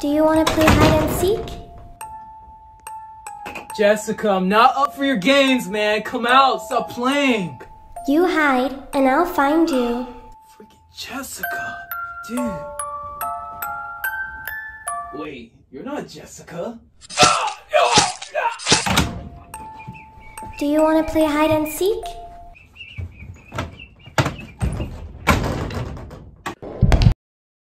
Do you want to play hide and seek? Jessica, I'm not up for your games, man. Come out, stop playing. You hide, and I'll find you. Freaking Jessica, dude. Wait, you're not Jessica. Ah, Do you want to play hide and seek?